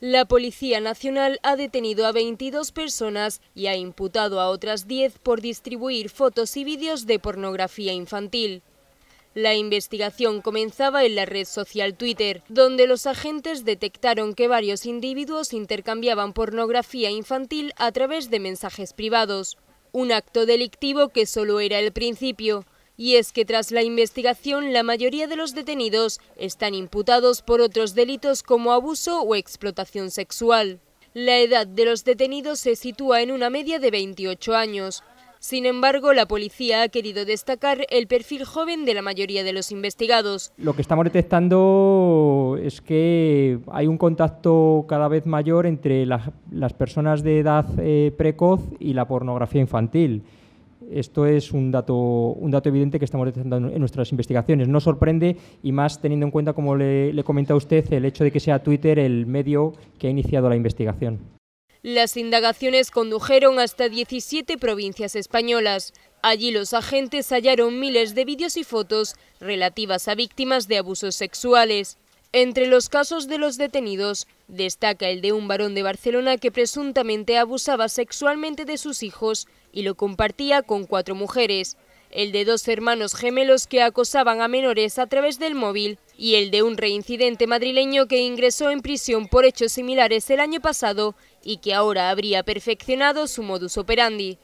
La Policía Nacional ha detenido a 22 personas y ha imputado a otras 10 por distribuir fotos y vídeos de pornografía infantil. La investigación comenzaba en la red social Twitter, donde los agentes detectaron que varios individuos intercambiaban pornografía infantil a través de mensajes privados. Un acto delictivo que solo era el principio, y es que tras la investigación la mayoría de los detenidos están imputados por otros delitos como abuso o explotación sexual. La edad de los detenidos se sitúa en una media de 28 años. Sin embargo, la policía ha querido destacar el perfil joven de la mayoría de los investigados. Lo que estamos detectando es que hay un contacto cada vez mayor entre las personas de edad eh, precoz y la pornografía infantil. Esto es un dato, un dato evidente que estamos detectando en nuestras investigaciones. No sorprende y más teniendo en cuenta, como le, le comenta usted, el hecho de que sea Twitter el medio que ha iniciado la investigación. Las indagaciones condujeron hasta 17 provincias españolas. Allí los agentes hallaron miles de vídeos y fotos relativas a víctimas de abusos sexuales. Entre los casos de los detenidos, destaca el de un varón de Barcelona que presuntamente abusaba sexualmente de sus hijos y lo compartía con cuatro mujeres, el de dos hermanos gemelos que acosaban a menores a través del móvil y el de un reincidente madrileño que ingresó en prisión por hechos similares el año pasado y que ahora habría perfeccionado su modus operandi.